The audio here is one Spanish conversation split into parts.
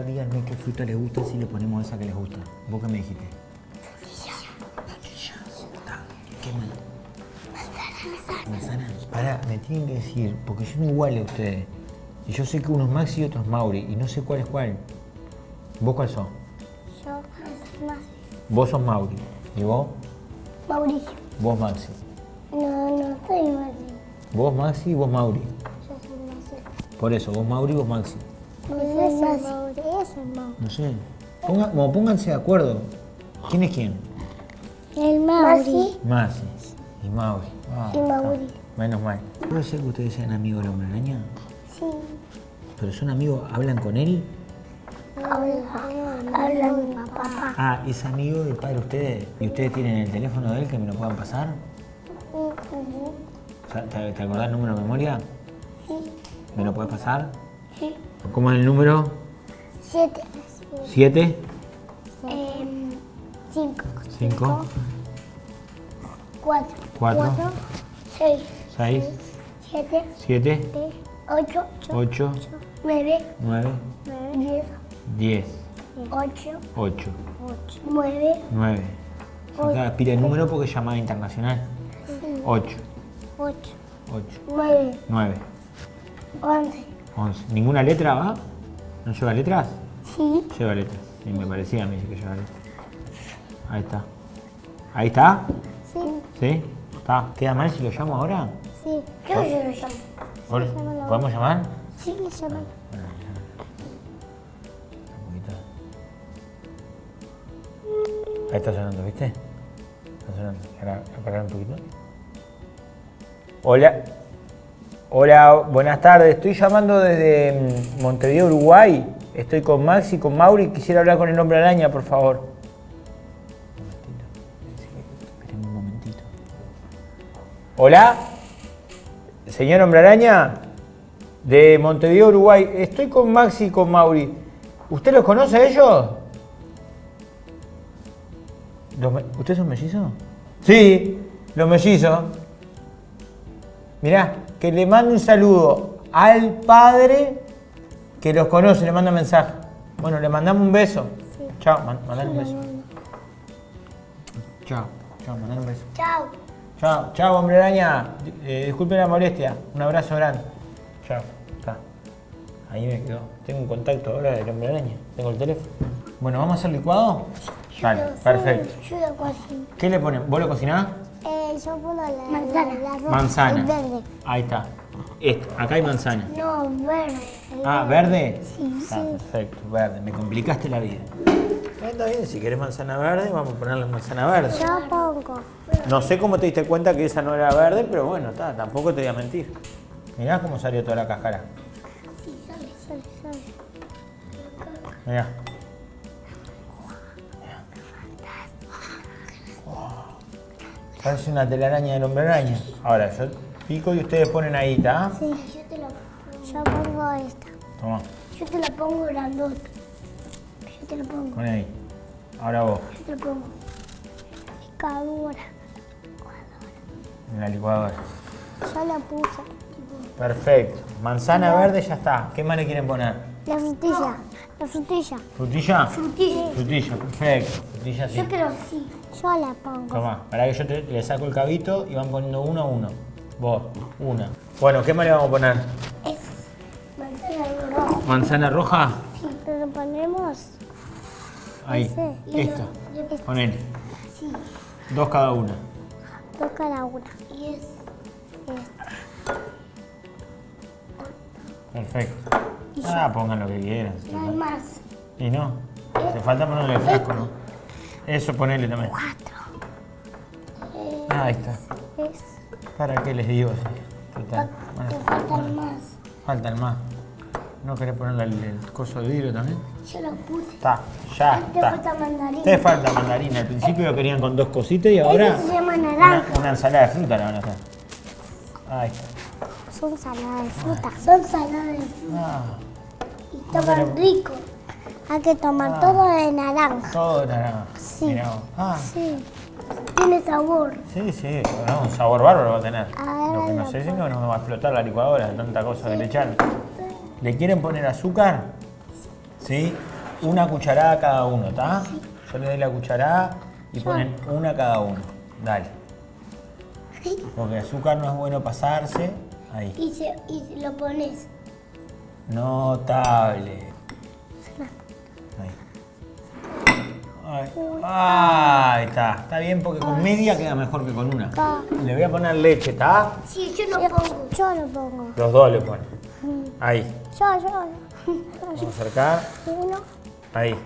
díganme qué fruta les gusta si le ponemos esa que les gusta. ¿Vos qué me dijiste? ¿Qué más? Manzana. Pará, me tienen que decir, porque son iguales a ustedes. Y yo sé que uno es Maxi y otro es Mauri, y no sé cuál es cuál. ¿Vos cuál sos? Yo, más. Vos sos Mauri. ¿Y vos? Mauricio. Vos Maxi. No, no soy Maxi. Vos Maxi y vos Mauri. Yo soy Maxi. Por eso, vos Mauri y vos Maxi. No es Mauri. Sé. Ponga- como pónganse de acuerdo. ¿Quién es quién? El Mauri. Maxi y Mauri. Ah, Y Mauri. Menos mal. ¿Puede ser que ustedes sean amigos del hombre araña? Sí. ¿Pero son amigos? ¿Hablan con él? Habla. Habla mi papá. Ah, ¿es amigo del padre de ustedes? ¿Y ustedes tienen el teléfono de él que me lo puedan pasar? O sea, ¿Te, te acordás el número de memoria? Sí. ¿Me lo puedes pasar? Sí. ¿Cómo es el número? Siete. ¿Siete? Em, cinco. ¿Cinco? Cuatro. Cuatro. Seis. ¿Seis? Siete. ¿Siete? Ocho. ¿Ocho? Nueve. ¿Nueve? Diez. Diez. Ocho. ¿Ocho? Nueve. ¿Nueve? Acá pide el número porque es llamada internacional. Ocho. Ocho. Ocho. Nueve. Nueve. Once. Once. ¿Ninguna letra va? ¿No lleva letras? Sí. Lleva letras. Sí, me parecía a mí que lleva letras. Ahí está. ¿Ahí está? Sí. ¿Sí? ¿Está? ¿Queda mal si lo llamo ahora? Sí. Yo lo llamo. Hola, ¿Podemos llamar? Sí, le llaman. Un poquito. Ahí está sonando, ¿viste? Está sonando. Ahora, parar un poquito. Hola. Hola, buenas tardes. Estoy llamando desde mm, Montevideo, Uruguay. Estoy con Maxi, con Mauri. Quisiera hablar con el hombre araña, por favor. Un momentito. Esperen un momentito. Hola. Señor hombre araña. De Montevideo, Uruguay. Estoy con Maxi y con Mauri. ¿Usted los conoce a ellos? ¿Los me- ¿Ustedes son mellizos? Sí, los mellizos. Mirá, que le mando un saludo al padre que los conoce, le manda mensaje. Bueno, le mandamos un beso. Chao, man- mandale un beso. Chao, chao, mandale un beso. Chao. Chao, chao, hombre araña. Eh, disculpe la molestia. Un abrazo grande. Chao. Está. Ahí me quedó. Tengo un contacto ahora del hombre araña. Tengo el teléfono. Bueno, ¿vamos a hacer licuado? Dale, perfecto. ¿Qué le ponen? ¿Vos lo cocinás? Yo pongo la manzana. La, Manzana. El verde. Ahí está. Esto, acá hay manzana. No, verde. El Ah, ¿verde? Sí, Está sí. perfecto, verde. Me complicaste la vida. Está bien, si querés manzana verde, vamos a ponerle manzana verde. Yo pongo. No sé cómo te diste cuenta que esa no era verde, pero bueno, está, tampoco te voy a mentir. Mirá cómo salió toda la cáscara. Sí, sale, sale, sale. Mirá. Parece una telaraña del hombre araña. Ahora, yo pico y ustedes ponen ahí, ¿está? Sí, yo te lo Yo pongo esta. Toma, Yo te la pongo grandota. Yo te lo pongo. pon ahí. Ahora vos, Yo te lo pongo. Picadura. en la licuadora. Yo la puse. Perfecto. Manzana verde ya está. ¿Qué más le quieren poner? La frutilla. La frutilla. ¿Frutilla? Frutilla. Frutilla, perfecto. Frutilla sí. Yo creo sí. Yo la pongo. Toma, para que yo te- le saco el cabito y van poniendo uno a uno. Vos, una. Bueno, ¿qué más le vamos a poner? Es manzana roja. ¿Manzana roja? Sí, pero ponemos. Ahí. Ese. Esta. Es- Ponele. Sí. Dos cada una. Dos cada una. Y es. Perfecto. Ah, pongan lo que quieran. No hay más. Y no. Te falta ponerle el fresco, ¿no? Eso ponele también. Cuatro. Ah, ahí está. Es. ¿Para qué les digo así? Total. Bueno, Te faltan más. faltan más. ¿No querés ponerle el, el coso de vidrio también? Yo lo puse. Está, ya Te está. falta mandarina. Te falta mandarina. Al principio lo querían con dos cositas y ahora Este se llama una, una ensalada de fruta la van a hacer. Ahí está. Son saladas de fruta. Son saladas de fruta. Ah, Y toman rico. Hay que tomar todo de naranja. todo de naranja. Sí. Ah, Sí. Tiene sabor. sí, sí. un sabor bárbaro va a tener. Ah, Lo que no sé es que no nos va a explotar la licuadora de tanta cosa que le echaron. ¿Le quieren poner azúcar? ¿Sí? Una cucharada cada uno, ¿está? Yo le doy la cucharada y ponen una cada uno. Dale. Porque azúcar no es bueno pasarse. Ahí. Y, se, y lo pones. Notable. Ahí. Ahí. Ahí está. Está bien porque con media queda mejor que con una. Le voy a poner leche, ¿está? Sí, yo lo pongo. Yo lo pongo. Los dos le ponen. Ahí. Yo, yo. Vamos a acercar. Uno. Ahí.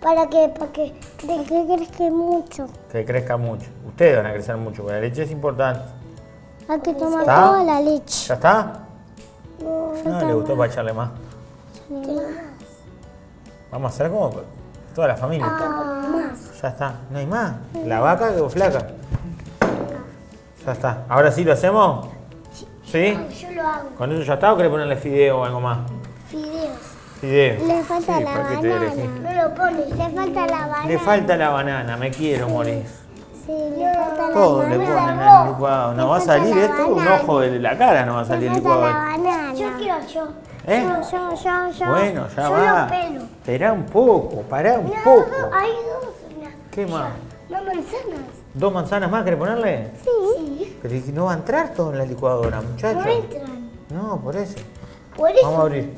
Para que, para que, que, que crezca mucho. Que crezca mucho. Ustedes van a crecer mucho, porque la leche es importante. Que ¿Está? toda la leche. ¿Ya está? No, No, le gustó para echarle más. Vamos a hacer como toda la familia. más. Ya está. ¿No hay más? ¿La vaca quedó flaca? Ya está. ¿Ahora sí lo hacemos? ¿Sí? Yo lo hago. ¿Con eso ya está o querés ponerle fideo o algo más? Fideos. Fideo. Le falta Sí, la ¿para qué te banana. No lo pones. Le falta la banana. Le falta la banana, me quiero morir. Sí, le falta la Todo le ponen al licuado. No va a salir esto, un ojo de la cara no va a salir el licuado. la banana. Yo quiero yo. ¿Eh? Yo, yo, yo, yo. Bueno, ya yo va. pelo. Esperá un poco, pará un No, poco. no, hay dos. Una, ¿Qué más? no manzanas. ¿Dos manzanas más querés ponerle? Sí. Pero es que no va a entrar todo en la licuadora, No muchachos. entran. No, por eso. Por eso. Vamos a abrir.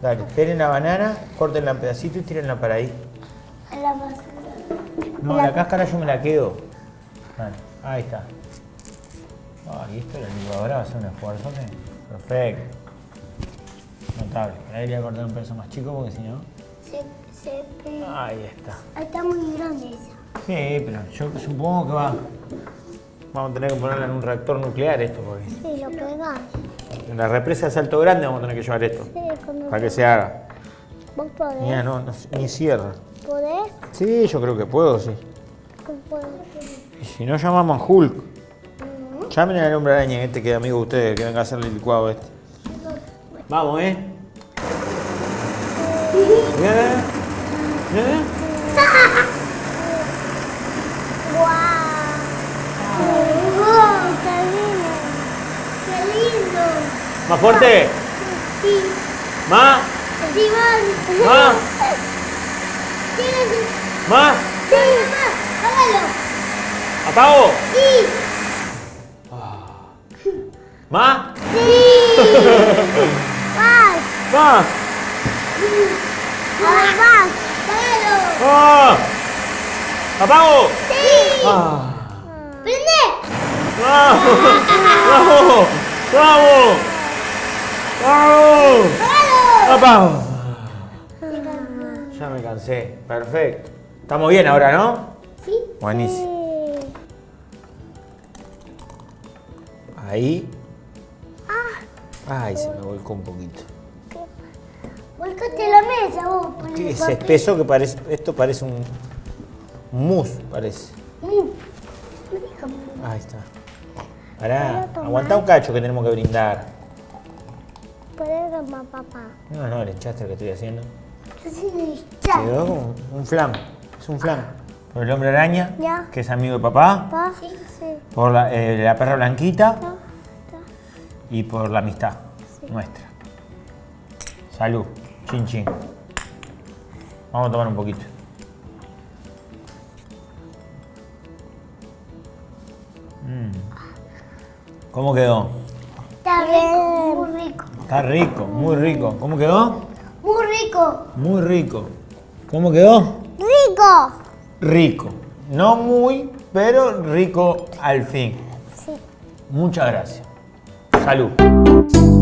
Dale, tiren la banana, córtenla en pedacitos y tírenla para ahí. A la basura. No, la cáscara yo me la quedo. Ahí está. Ay, esto la licuadora va a ser un esfuerzo. Perfecto. Notable. Ahí le voy a cortar un pedazo más chico porque si no. Se. Ahí está. Ahí está muy grande esa. Sí, pero yo supongo que va. Vamos a tener que ponerla en un reactor nuclear esto porque. Sí, lo pegas. En la represa de Salto Grande vamos a tener que llevar esto. Sí, cuando Para que se haga. vos podés. Mira, no, no, ni cierra. ¿Podés? Sí, yo creo que puedo, sí. Y si no, llamamos a Hulk. Llamen al hombre araña, este que es amigo de ustedes, que venga a hacer el licuado este. Vamos, ¿eh? Mira, mira, mira. ¡Guau! ¡Qué lindo! ¡Qué lindo! ¿Más fuerte? Sí, ¿Más? sí, más. ¿Más? Sí, ¿Más? sí, más. Hágalo. ¿Apago? Sí, ¿Más? sí. Más. ¿Más? Más. Hágalo. ¡Ah! ¿Apago? Sí. ¡Ah! ¡Prende! ¡Vamos! ¡Vamos! ¡Vamos! ¡Vamos! ¡Hágalo! ¡Apago! Ya me cansé. Perfecto. Estamos bien ahora, ¿no? ¿Sí? Buenísimo. Ahí. Ay, se me volcó un poquito. Volcaste la mesa vos. con ¿Qué el es papel. espeso que parece. Esto parece un. un mousse, parece. Mm. Ahí está. Pará, aguantá un cacho que tenemos que brindar. ¿Podés tomar papá? No, no, el enchastre que estoy haciendo. Quedó como un flan. Es un flan. Por el hombre araña, Ya. que es amigo de papá. ¿Papá? Sí. Sí. Por la, eh, la perra blanquita. Y por la amistad nuestra. Salud. Chin chin. Vamos a tomar un poquito. Mm. ¿Cómo quedó? Está rico. Muy rico. Está rico, muy rico. ¿Cómo quedó? Muy rico. Muy rico. ¿Cómo quedó? Rico. Rico. No muy, pero rico al fin. Sí. Muchas gracias. Salud.